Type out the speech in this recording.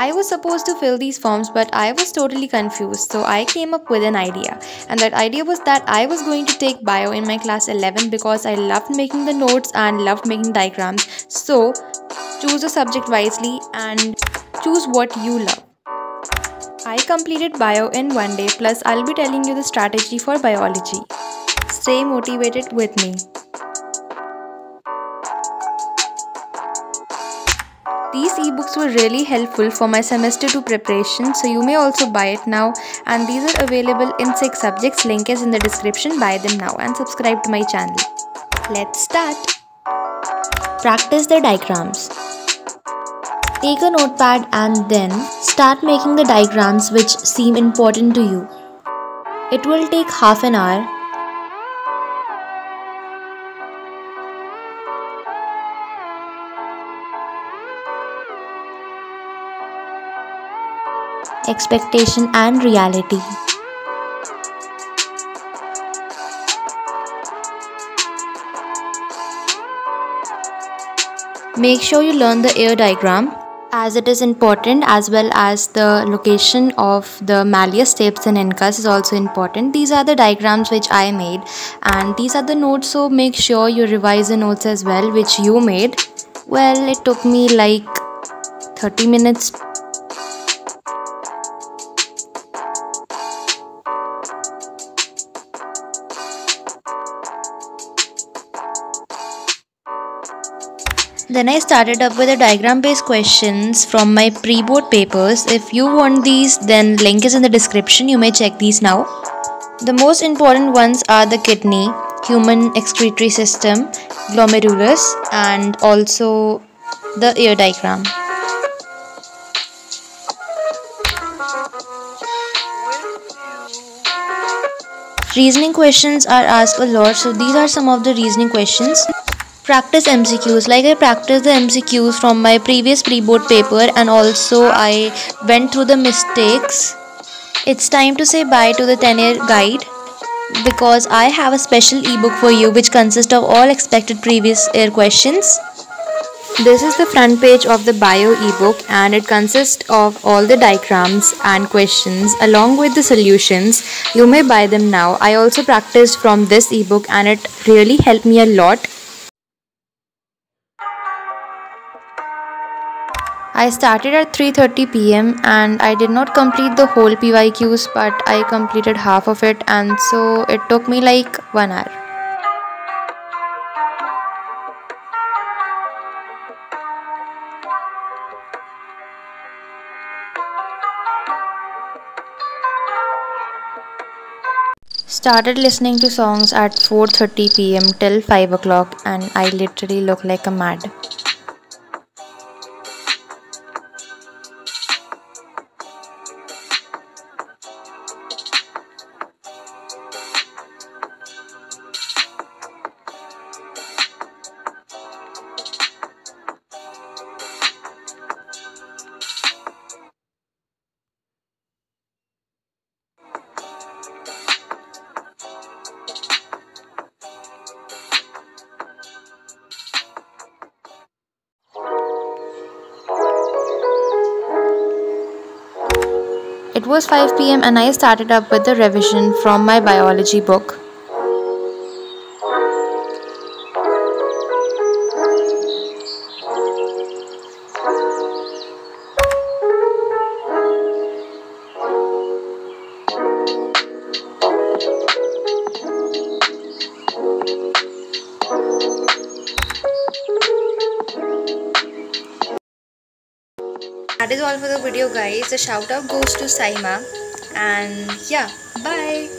I was supposed to fill these forms but I was totally confused so I came up with an idea and that idea was that I was going to take bio in my class 11 because I loved making the notes and loved making diagrams so choose a subject wisely and choose what you love. I completed bio in one day plus I'll be telling you the strategy for biology. Stay motivated with me. These ebooks were really helpful for my semester 2 preparation so you may also buy it now and these are available in 6 subjects link is in the description buy them now and subscribe to my channel. Let's start. Practice the diagrams. Take a notepad and then start making the diagrams which seem important to you. It will take half an hour expectation, and reality. Make sure you learn the air diagram as it is important as well as the location of the malleus stapes and incus is also important these are the diagrams which i made and these are the notes so make sure you revise the notes as well which you made well it took me like 30 minutes Then I started up with the diagram based questions from my pre-board papers. If you want these then link is in the description. You may check these now. The most important ones are the kidney, human excretory system, glomerulus and also the ear diagram. Reasoning questions are asked a lot so these are some of the reasoning questions. Practice MCQs like I practiced the MCQs from my previous pre-board paper and also I went through the mistakes. It's time to say bye to the 10 year guide because I have a special ebook for you which consists of all expected previous year questions. This is the front page of the bio ebook and it consists of all the diagrams and questions along with the solutions. You may buy them now. I also practiced from this ebook and it really helped me a lot. I started at 3:30 pm and I did not complete the whole PYQs but I completed half of it and so it took me like 1 hour. Started listening to songs at 4:30 pm till 5 o'clock and I literally look like a mad. It was 5 pm and I started up with the revision from my biology book. That is all for the video guys. The shout out goes to saima. And yeah bye